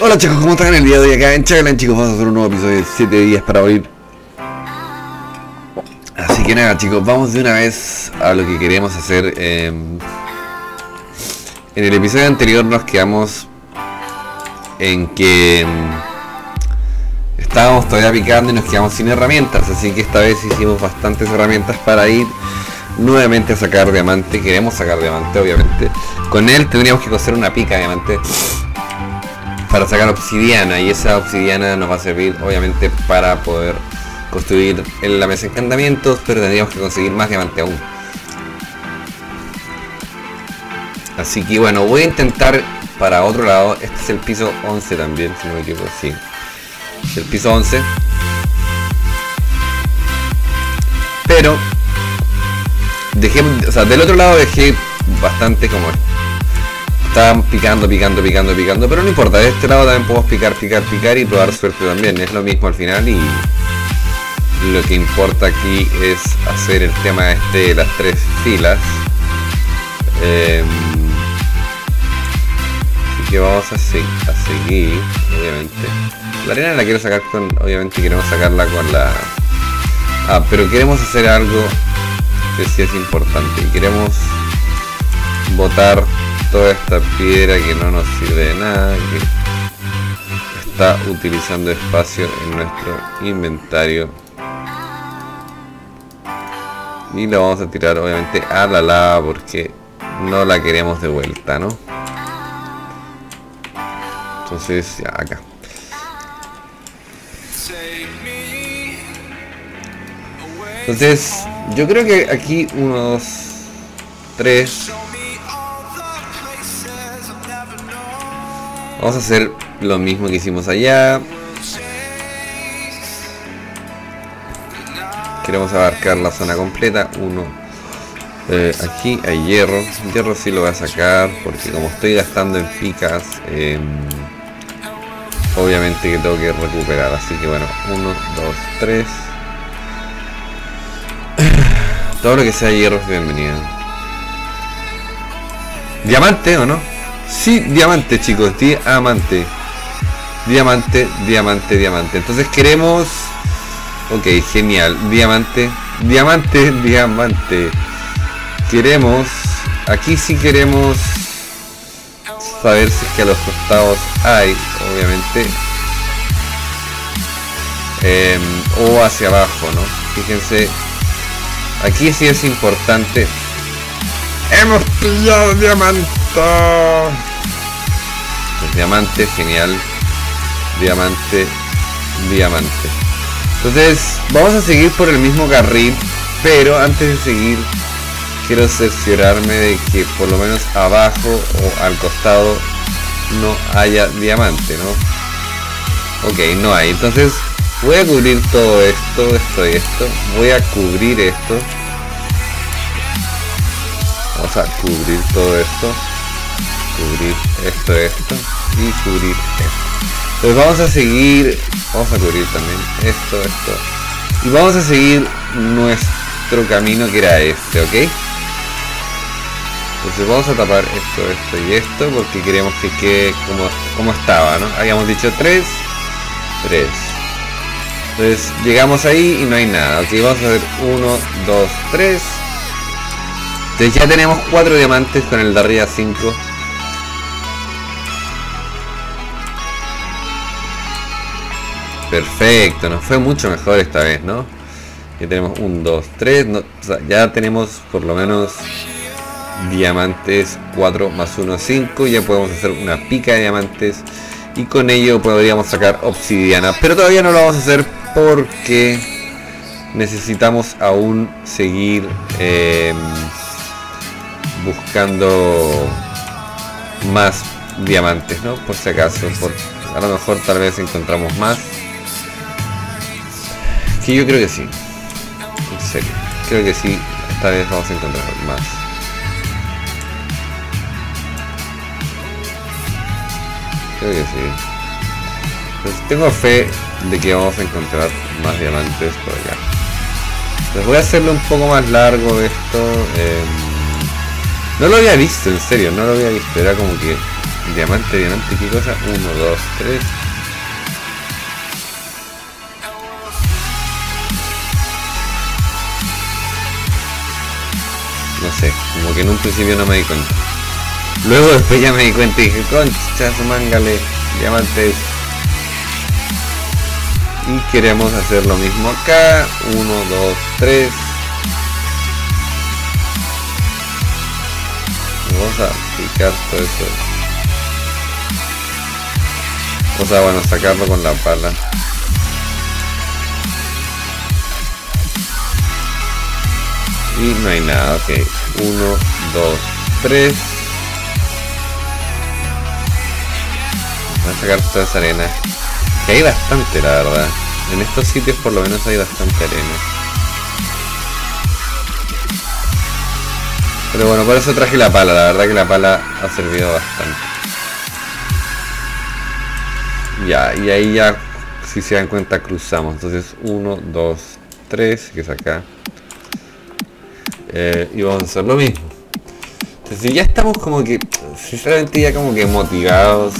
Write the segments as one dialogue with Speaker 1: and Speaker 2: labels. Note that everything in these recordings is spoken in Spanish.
Speaker 1: Hola chicos, ¿cómo están el día de hoy acá en Chagalan chicos? Vamos a hacer un nuevo episodio de 7 días para oír Así que nada chicos, vamos de una vez a lo que queríamos hacer eh, En el episodio anterior nos quedamos en que mm, estábamos todavía picando y nos quedamos sin herramientas Así que esta vez hicimos bastantes herramientas para ir nuevamente a sacar diamante Queremos sacar diamante obviamente. Con él tendríamos que coser una pica diamante para sacar obsidiana y esa obsidiana nos va a servir obviamente para poder construir en la mesa encantamientos pero tendríamos que conseguir más diamante aún. Así que bueno voy a intentar para otro lado. Este es el piso 11 también si no me equivoco sí. El piso 11 pero dejé o sea del otro lado dejé bastante como Estaban picando, picando, picando, picando, pero no importa, de este lado también podemos picar, picar, picar y probar suerte también, es lo mismo al final y lo que importa aquí es hacer el tema este de las tres filas. Eh, así que vamos a, a seguir, obviamente. La arena la quiero sacar con, obviamente queremos sacarla con la... Ah, pero queremos hacer algo que sí es importante queremos botar toda esta piedra que no nos sirve de nada, que está utilizando espacio en nuestro inventario. Y la vamos a tirar obviamente a la lava porque no la queremos de vuelta, ¿no? Entonces, ya acá. Entonces, yo creo que aquí unos tres Vamos a hacer lo mismo que hicimos allá. Queremos abarcar la zona completa. Uno. Eh, aquí hay hierro. Hierro sí lo voy a sacar porque como estoy gastando en picas, em, obviamente que tengo que recuperar. Así que bueno, uno, dos, tres. Todo lo que sea hierro es bienvenido. ¿Diamante o no? Sí, diamante, chicos, diamante. Diamante, diamante, diamante. Entonces queremos... Ok, genial. Diamante, diamante, diamante. Queremos... Aquí sí queremos saber si es que a los costados hay, obviamente. Em, o hacia abajo, ¿no? Fíjense. Aquí sí es importante. Hemos pillado diamante. Diamante, genial. Diamante, diamante. Entonces, vamos a seguir por el mismo carril, pero antes de seguir, quiero cerciorarme de que por lo menos abajo o al costado no haya diamante, ¿no? Ok, no hay. Entonces, voy a cubrir todo esto, esto y esto. Voy a cubrir esto. Vamos a cubrir todo esto cubrir esto, esto y cubrir esto. Entonces vamos a seguir, vamos a cubrir también esto, esto. Y vamos a seguir nuestro camino que era este, ¿ok? Entonces vamos a tapar esto, esto y esto porque queremos que quede como, como estaba, ¿no? Habíamos dicho 3, 3. Entonces llegamos ahí y no hay nada. Ok, vamos a hacer 1, 2, 3. Entonces ya tenemos 4 diamantes con el de arriba 5. Perfecto, nos fue mucho mejor esta vez, ¿no? Ya tenemos un, 2, 3, ya tenemos por lo menos diamantes 4 más 1, 5, ya podemos hacer una pica de diamantes y con ello podríamos sacar obsidiana, pero todavía no lo vamos a hacer porque necesitamos aún seguir em, buscando más diamantes, ¿no? Por si acaso, por, a lo mejor tal vez encontramos más que yo creo que sí. En serio. Creo que sí. Esta vez vamos a encontrar más. Creo que sí. Pues tengo fe de que vamos a encontrar más diamantes por acá. Les voy a hacerlo un poco más largo esto. Em, no lo había visto, en serio, no lo había visto. Era como que Diamante, diamante, ¿qué cosa? 1, 2, 3. Como que en un principio no me di cuenta. Luego después ya me di cuenta y dije, concha su mangale, diamantes. Y queremos hacer lo mismo acá. 1, 2, 3. Vamos a picar todo eso. O sea, bueno, sacarlo con la pala. Y no hay nada, ok. 1, 2, 3. Voy a sacar toda esa arena. Que hay bastante, la verdad. En estos sitios por lo menos hay bastante arena. Pero bueno, por eso traje la pala. La verdad que la pala ha servido bastante. Ya, y ahí ya, si se dan cuenta, cruzamos. Entonces, 1, 2, 3, que es acá. Eh, y vamos a hacer lo mismo. Entonces ya estamos como que, sinceramente ya como que motivados.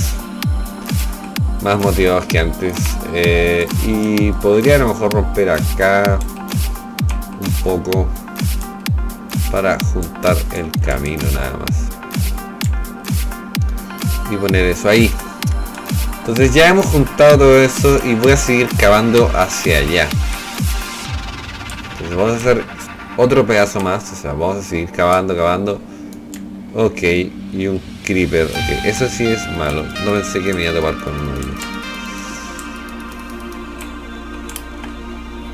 Speaker 1: Más motivados que antes. Eh, y podría a lo mejor romper acá un poco para juntar el camino nada más. Y poner eso ahí. Entonces ya hemos juntado todo eso y voy a seguir cavando hacia allá. Entonces vamos a hacer otro pedazo más, o sea, vamos a seguir cavando, cavando. Ok, y un creeper, ok, eso sí es malo, no pensé que me iba a topar con uno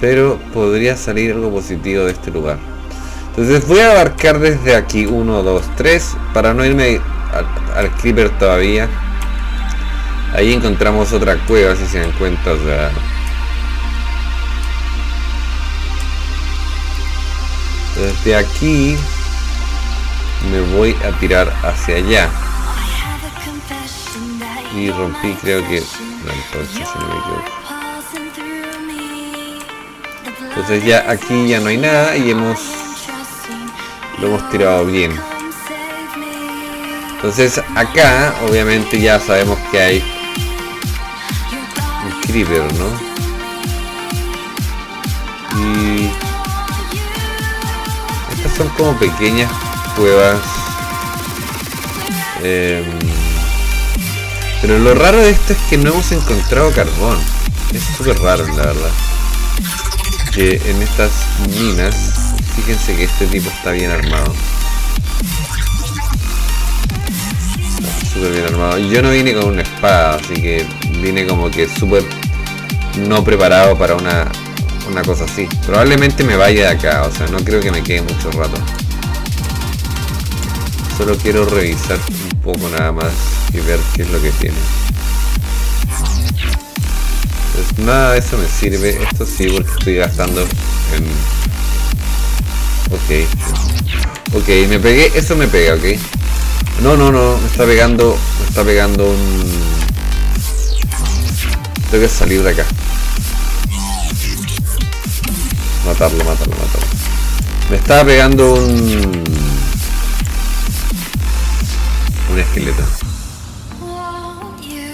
Speaker 1: Pero podría salir algo positivo de este lugar. Entonces voy a abarcar desde aquí 1, 2, 3 para no irme al, al, creeper todavía. Ahí encontramos otra cueva si se dan cuenta, o sea, Desde aquí me voy a tirar hacia allá. Y rompí creo que. Entonces ya aquí ya no hay nada y hemos lo hemos tirado bien. Entonces acá obviamente ya sabemos que hay un creeper, ¿no? Y son como pequeñas cuevas. Eh, pero lo raro de esto es que no hemos encontrado carbón. Es súper raro, la verdad. Que en estas minas, fíjense que este tipo está bien armado. Súper bien armado. Yo no vine con una espada, así que vine como que súper no preparado para una una cosa así. Probablemente me vaya de acá, o sea, no creo que me quede mucho rato. Solo quiero revisar un poco nada más y ver qué es lo que tiene. Pues nada de eso me sirve. Esto sí porque estoy gastando en... Ok. Ok, me pegué. Eso me pega, ok. No, no, no. Me está pegando... Me está pegando un... Tengo que salir de acá. Matarlo, matarlo, matarlo. Me estaba pegando un... Un esqueleto.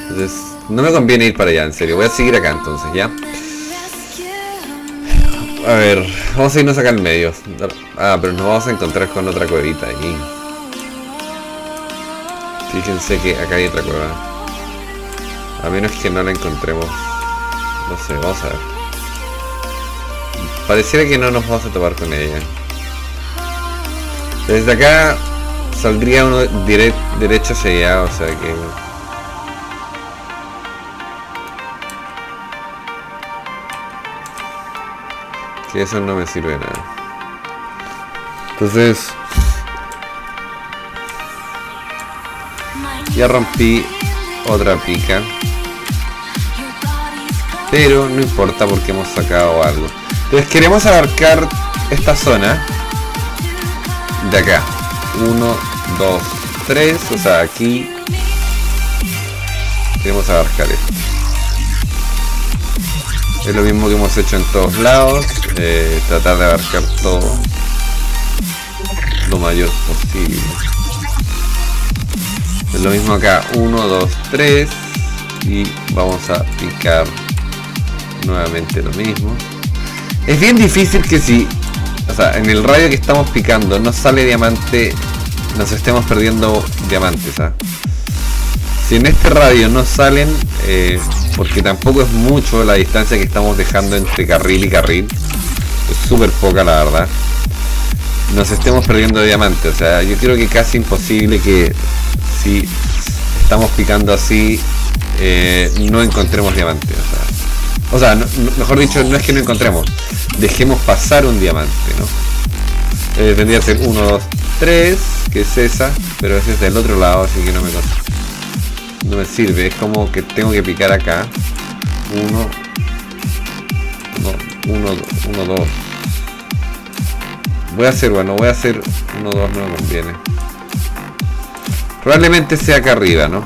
Speaker 1: Entonces, no me conviene ir para allá, en serio. Voy a seguir acá entonces, ¿ya? A ver, vamos a irnos acá al medio. Ah, pero nos vamos a encontrar con otra cuevita aquí. Fíjense que acá hay otra cueva. A menos que no la encontremos. No sé, vamos a ver. Pareciera que no nos vamos a topar con ella. Desde acá saldría uno derecho hacia allá, o sea que... Que eso no me sirve de nada. Entonces... Ya rompí otra pica. Pero no importa porque hemos sacado algo. Entonces queremos abarcar esta zona de acá. 1, 2, 3, o sea, aquí queremos abarcar esto. Es lo mismo que hemos hecho en todos lados, eh, tratar de abarcar todo lo mayor posible. Es lo mismo acá, 1, 2, 3 y vamos a picar nuevamente lo mismo. Es bien difícil que si, o sea, en el radio que estamos picando no sale diamante, nos estemos perdiendo diamantes. ¿ah? Si en este radio no salen, eh, porque tampoco es mucho la distancia que estamos dejando entre carril y carril, es súper poca la verdad, nos estemos perdiendo diamantes. O sea, yo creo que casi imposible que si estamos picando así eh, no encontremos diamante. O sea, mejor dicho, no es que no encontremos, dejemos pasar un diamante, ¿no? Eh, tendría que ser 1, 2, 3, que es esa, pero ese es del otro lado, así que no me, no me sirve. Es como que tengo que picar acá. 1, 1, 1, 2. Voy a hacer, bueno, voy a hacer 1, 2, no me conviene. Probablemente sea acá arriba, ¿no?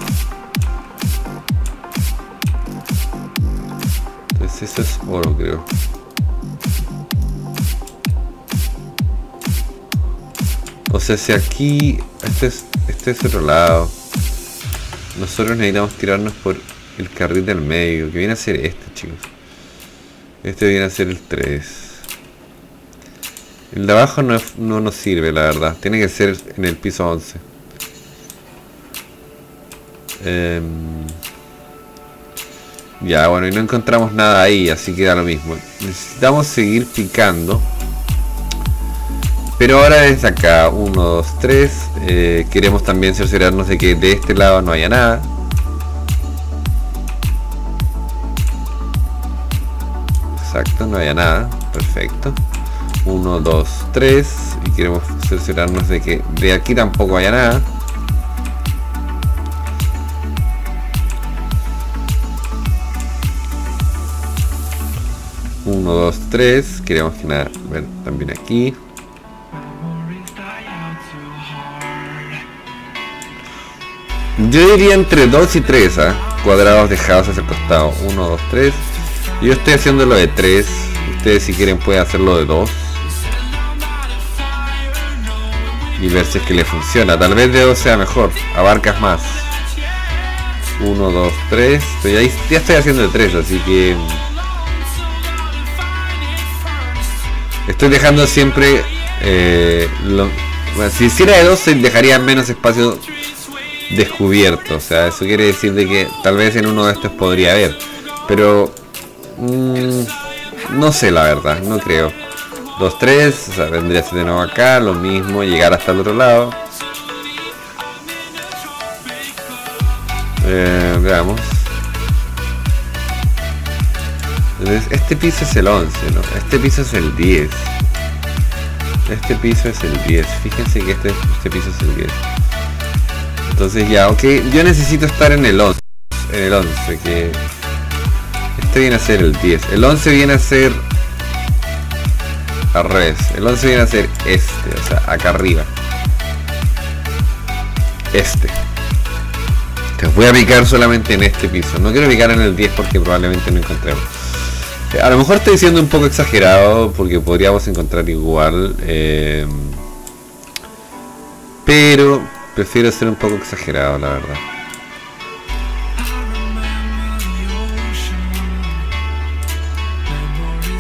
Speaker 1: Este es oro, creo. O sea, si aquí... Este es, este es otro lado. Nosotros necesitamos tirarnos por el carril del medio. Que viene a ser este, chicos. Este viene a ser el 3. El de abajo no, no nos sirve, la verdad. Tiene que ser en el piso 11. Eh, ya, bueno, y no encontramos nada ahí, así que da lo mismo. Necesitamos seguir picando. Pero ahora desde acá, 1, 2, 3. queremos también cerciorarnos de que de este lado no haya nada. Exacto, no haya nada. Perfecto. 1, 2, 3. Y queremos cerciorarnos de que de aquí tampoco haya nada. 1, 2, 3. Queremos ver también aquí. Yo diría entre 2 y 3, ¿ah? cuadrados dejados hacia el costado. 1, 2, 3. Yo estoy haciendo lo de 3. Ustedes si quieren pueden hacerlo de 2. Y ver si es que le funciona. Tal vez de 2 sea mejor. Abarcas más. 1, 2, 3. ya estoy haciendo de 3, así que Estoy dejando siempre... Eh, si hiciera de 12 dejaría menos espacio descubierto. O sea, eso quiere decir de que tal vez en uno de estos podría haber. Pero... Mm, no sé la verdad, no creo. 2, 3, o sea, vendría de nuevo acá, lo mismo, llegar hasta el otro lado. Eh, veamos. Este piso es el 11, ¿no? Este piso es el 10. Este piso es el 10. Fíjense que este, este piso es el 10. Entonces ya, ok. Yo necesito estar en el 11. En el 11, que... Este viene a ser el 10. El 11 viene a ser... Al revés. El 11 viene a ser este, o sea, acá arriba. Este. Entonces voy a picar solamente en este piso. No quiero picar en el 10 porque probablemente no encontremos. A lo mejor estoy siendo un poco exagerado porque podríamos encontrar igual. Eh, pero prefiero ser un poco exagerado, la verdad.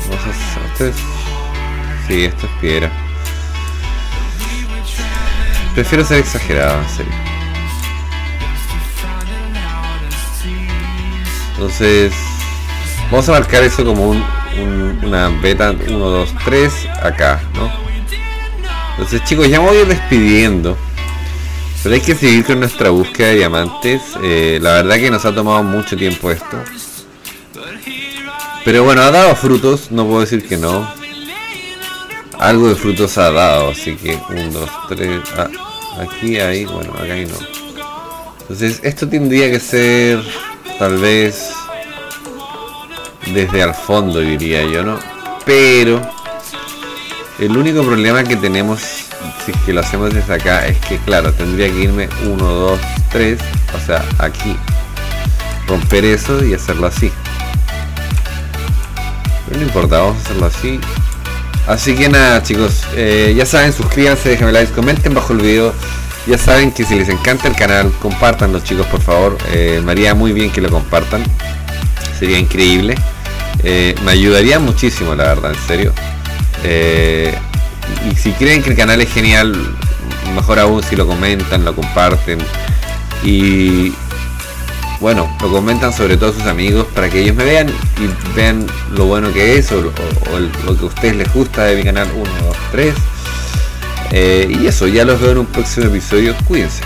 Speaker 1: Vamos a sí, esto es piedra. Prefiero ser exagerado, en serio. Entonces, Vamos a marcar eso como una beta 1, 2, 3 acá, ¿no? Entonces chicos, ya me voy despidiendo. Pero hay que seguir con nuestra búsqueda de diamantes. Eh, la verdad que nos ha tomado mucho tiempo esto. Pero bueno, ha dado frutos, no puedo decir que no. Algo de frutos ha dado, así que 1, 2, 3... aquí, ahí, bueno, acá y no. Entonces esto tendría que ser tal vez desde al fondo diría yo, ¿no? Pero el único problema que tenemos si es que lo hacemos desde acá es que claro, tendría que irme 1, 2, 3, o sea, aquí. Romper eso y hacerlo así. Pero no importa, vamos a hacerlo así. Así que nada chicos, eh, ya saben, suscríbanse, déjenme like, comenten bajo el video Ya saben que si les encanta el canal, compartan los chicos por favor. Eh, me haría muy bien que lo compartan. Sería increíble. Eh, me ayudaría muchísimo, la verdad, en serio. Eh, y si creen que el canal es genial, mejor aún si lo comentan, lo comparten. Y bueno, lo comentan sobre todo a sus amigos para que ellos me vean y vean lo bueno que es o, lo que a ustedes les gusta de mi canal 1, 2, 3. y eso, ya los veo en un próximo episodio. Cuídense.